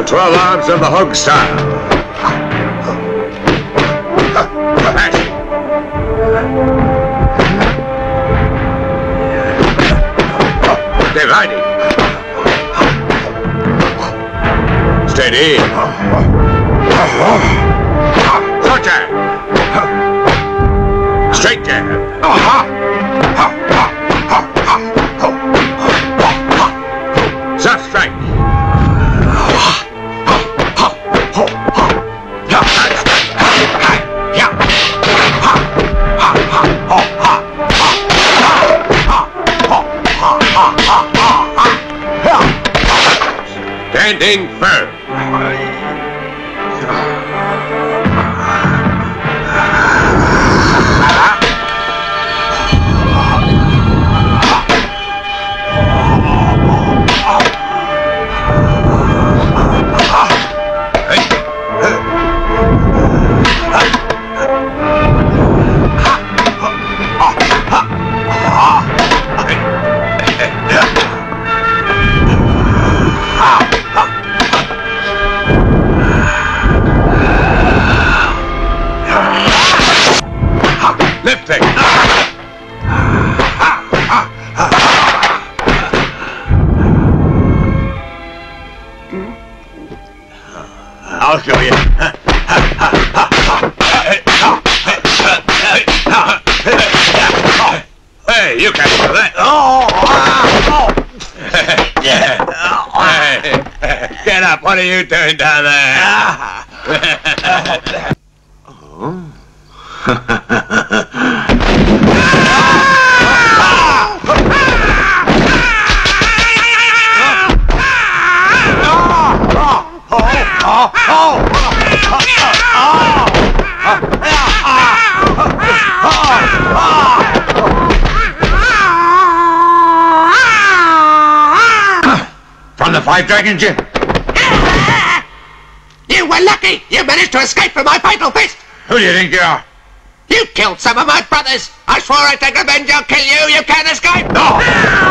The 12 arms of the hog style. Dividing. Steady. Standing firm. I'll show you. Hey, you can't do that. Oh. Hey, Get up. What are you doing down there? From oh. Five Dragons, you. You were lucky! You managed to escape from my fatal fist! Who do you think you are? You killed some of my brothers! I swore I'd take revenge, I'll kill you! You can't escape!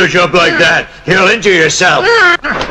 You jump like that, you'll injure yourself. Ah.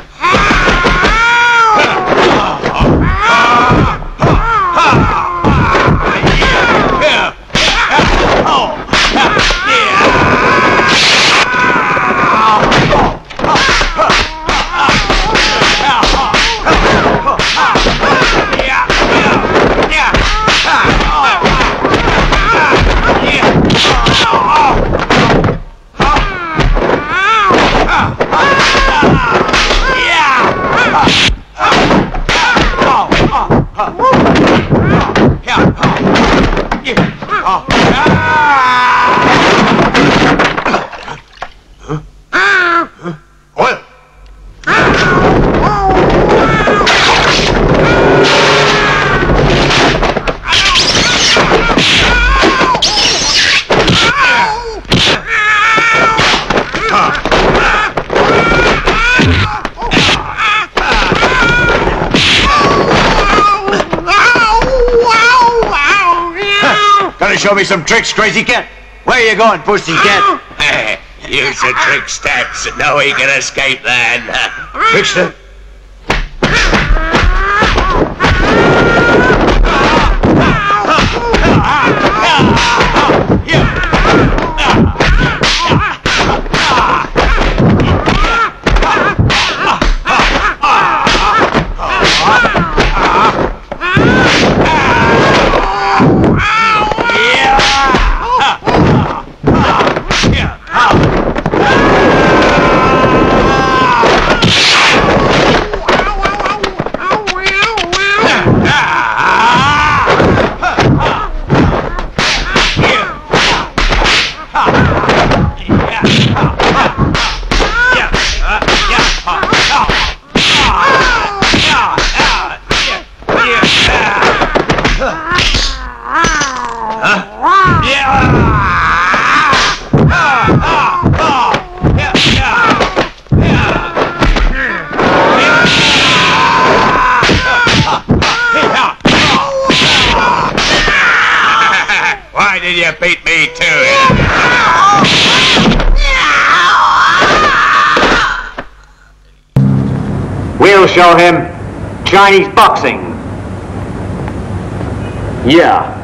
Show me some tricks, crazy cat? Where you going, pussy cat? Use the trick steps. No he can escape then. Trickster? We'll show him Chinese boxing. Yeah.